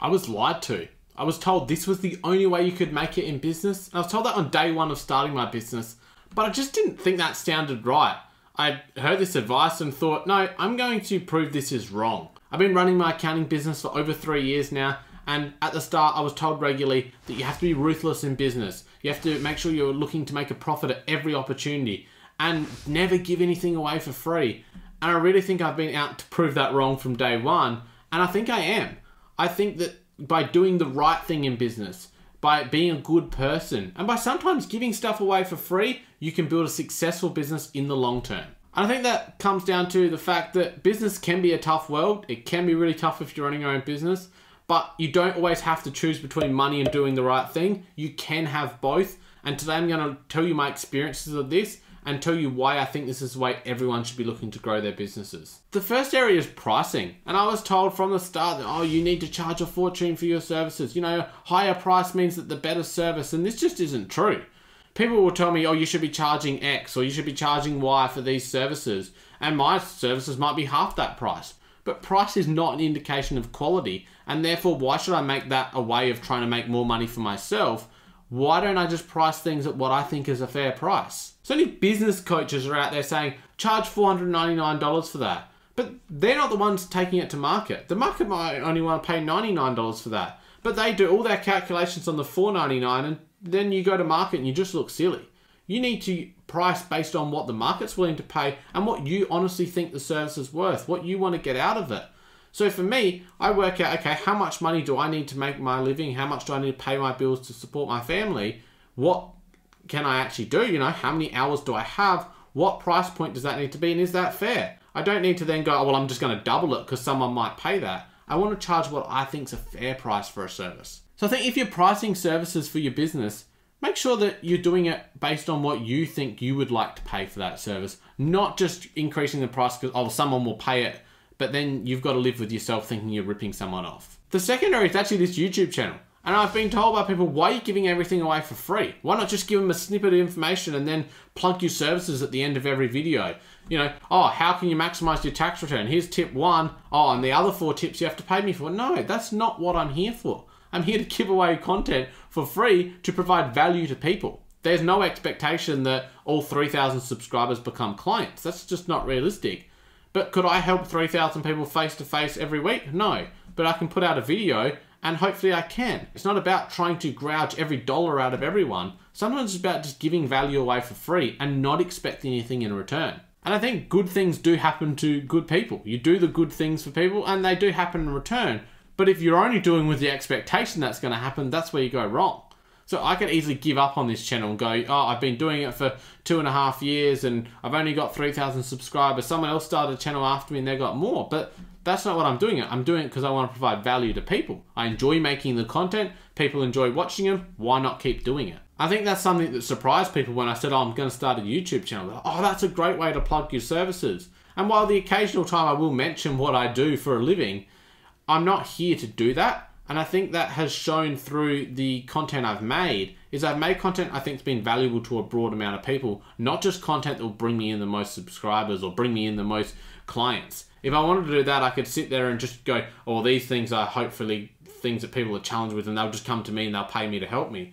I was lied to. I was told this was the only way you could make it in business. and I was told that on day one of starting my business, but I just didn't think that sounded right. I heard this advice and thought, no, I'm going to prove this is wrong. I've been running my accounting business for over three years now, and at the start, I was told regularly that you have to be ruthless in business. You have to make sure you're looking to make a profit at every opportunity and never give anything away for free. And I really think I've been out to prove that wrong from day one, and I think I am. I think that by doing the right thing in business, by being a good person, and by sometimes giving stuff away for free, you can build a successful business in the long term. And I think that comes down to the fact that business can be a tough world. It can be really tough if you're running your own business, but you don't always have to choose between money and doing the right thing. You can have both. And today I'm going to tell you my experiences of this and tell you why I think this is the way everyone should be looking to grow their businesses. The first area is pricing. And I was told from the start that, oh, you need to charge a fortune for your services. You know, higher price means that the better service. And this just isn't true. People will tell me, oh, you should be charging X or you should be charging Y for these services. And my services might be half that price. But price is not an indication of quality. And therefore, why should I make that a way of trying to make more money for myself? Why don't I just price things at what I think is a fair price? So many business coaches are out there saying, charge $499 for that. But they're not the ones taking it to market. The market might only want to pay $99 for that. But they do all their calculations on the 499 and then you go to market and you just look silly. You need to price based on what the market's willing to pay and what you honestly think the service is worth, what you want to get out of it. So for me, I work out, okay, how much money do I need to make my living? How much do I need to pay my bills to support my family? What can I actually do? You know, how many hours do I have? What price point does that need to be? And is that fair? I don't need to then go, oh, well, I'm just going to double it because someone might pay that. I want to charge what I think is a fair price for a service. So I think if you're pricing services for your business, make sure that you're doing it based on what you think you would like to pay for that service, not just increasing the price because, oh, someone will pay it but then you've got to live with yourself thinking you're ripping someone off. The secondary is actually this YouTube channel. And I've been told by people, why are you giving everything away for free? Why not just give them a snippet of information and then plug your services at the end of every video? You know, oh, how can you maximize your tax return? Here's tip one. Oh, and the other four tips you have to pay me for. No, that's not what I'm here for. I'm here to give away content for free to provide value to people. There's no expectation that all 3,000 subscribers become clients. That's just not realistic. But could I help 3,000 people face to face every week? No. But I can put out a video and hopefully I can. It's not about trying to gouge every dollar out of everyone. Sometimes it's about just giving value away for free and not expecting anything in return. And I think good things do happen to good people. You do the good things for people and they do happen in return. But if you're only doing with the expectation that's going to happen, that's where you go wrong. So I could easily give up on this channel and go, oh, I've been doing it for two and a half years and I've only got 3,000 subscribers. Someone else started a channel after me and they got more. But that's not what I'm doing. I'm doing it because I want to provide value to people. I enjoy making the content. People enjoy watching them. Why not keep doing it? I think that's something that surprised people when I said, oh, I'm going to start a YouTube channel. Like, oh, that's a great way to plug your services. And while the occasional time I will mention what I do for a living, I'm not here to do that. And I think that has shown through the content I've made is I've made content I think has been valuable to a broad amount of people, not just content that will bring me in the most subscribers or bring me in the most clients. If I wanted to do that, I could sit there and just go, oh, these things are hopefully things that people are challenged with and they'll just come to me and they'll pay me to help me.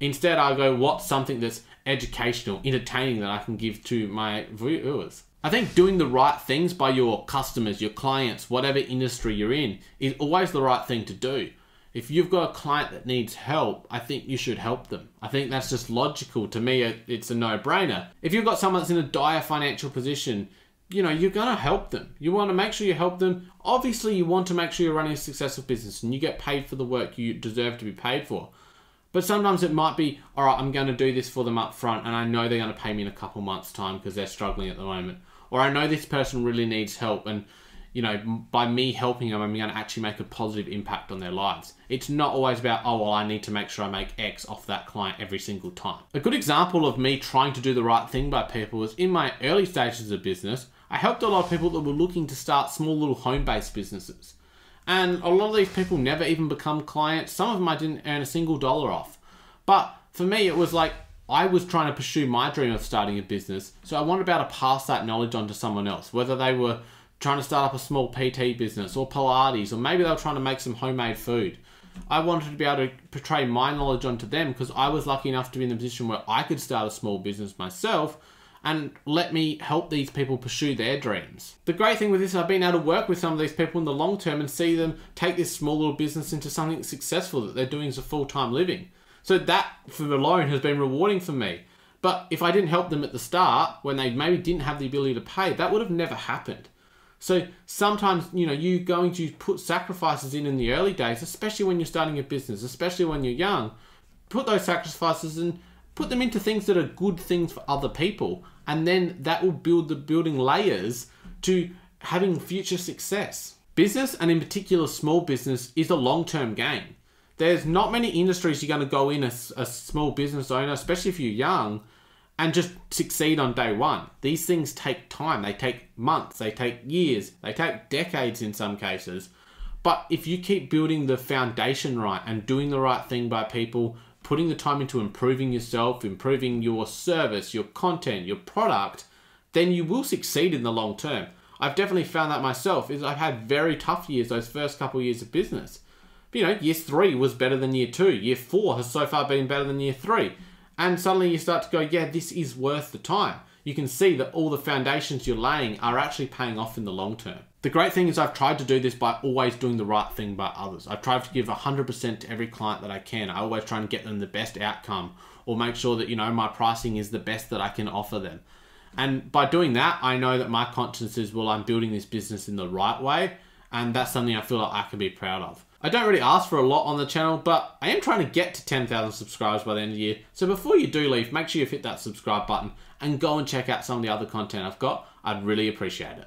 Instead, I go, what's something that's educational, entertaining that I can give to my viewers? I think doing the right things by your customers, your clients, whatever industry you're in, is always the right thing to do if you've got a client that needs help, I think you should help them. I think that's just logical. To me, it's a no brainer. If you've got someone that's in a dire financial position, you know, you're going to help them. You want to make sure you help them. Obviously, you want to make sure you're running a successful business and you get paid for the work you deserve to be paid for. But sometimes it might be, all right, I'm going to do this for them up front and I know they're going to pay me in a couple months' time because they're struggling at the moment. Or I know this person really needs help and you know, by me helping them, I'm going to actually make a positive impact on their lives. It's not always about, oh, well, I need to make sure I make X off that client every single time. A good example of me trying to do the right thing by people was in my early stages of business, I helped a lot of people that were looking to start small little home based businesses. And a lot of these people never even become clients. Some of them I didn't earn a single dollar off. But for me, it was like I was trying to pursue my dream of starting a business. So I wanted to be able to pass that knowledge on to someone else, whether they were trying to start up a small PT business or Pilates, or maybe they were trying to make some homemade food. I wanted to be able to portray my knowledge onto them because I was lucky enough to be in the position where I could start a small business myself and let me help these people pursue their dreams. The great thing with this, I've been able to work with some of these people in the long term and see them take this small little business into something successful that they're doing as a full time living. So that for alone has been rewarding for me. But if I didn't help them at the start, when they maybe didn't have the ability to pay, that would have never happened. So sometimes, you know, you're going to put sacrifices in in the early days, especially when you're starting a business, especially when you're young. Put those sacrifices and put them into things that are good things for other people. And then that will build the building layers to having future success. Business, and in particular small business, is a long term game. There's not many industries you're going to go in as a small business owner, especially if you're young, and just succeed on day one. These things take time. They take months, they take years, they take decades in some cases. But if you keep building the foundation right and doing the right thing by people, putting the time into improving yourself, improving your service, your content, your product, then you will succeed in the long term. I've definitely found that myself is I've had very tough years those first couple of years of business. You know, year three was better than year two. Year four has so far been better than year three. And suddenly you start to go, yeah, this is worth the time. You can see that all the foundations you're laying are actually paying off in the long term. The great thing is I've tried to do this by always doing the right thing by others. I've tried to give 100% to every client that I can. I always try and get them the best outcome or make sure that, you know, my pricing is the best that I can offer them. And by doing that, I know that my conscience is, well, I'm building this business in the right way. And that's something I feel like I can be proud of. I don't really ask for a lot on the channel, but I am trying to get to 10,000 subscribers by the end of the year. So before you do leave, make sure you hit that subscribe button and go and check out some of the other content I've got. I'd really appreciate it.